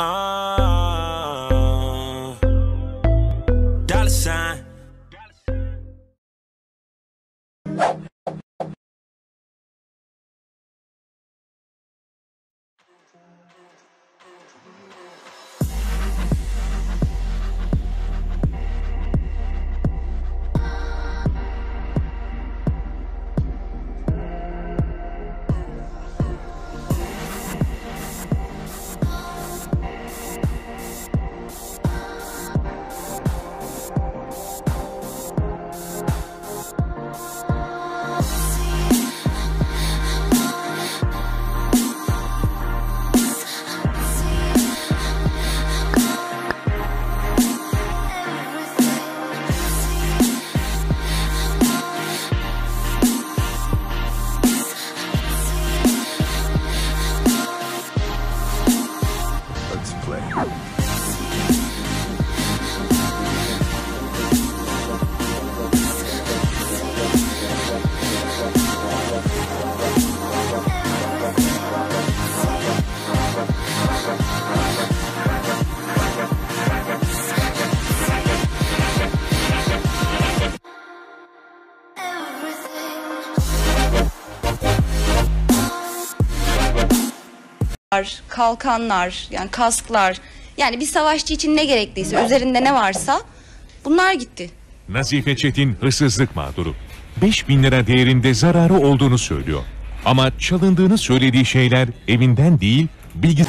Uh, dollar sign. Kalkanlar, yani kasklar, yani bir savaşçı için ne gerekliyse, üzerinde ne varsa bunlar gitti. Nazife Çetin hırsızlık mağduru. 5000 lira değerinde zararı olduğunu söylüyor. Ama çalındığını söylediği şeyler evinden değil, bilgi...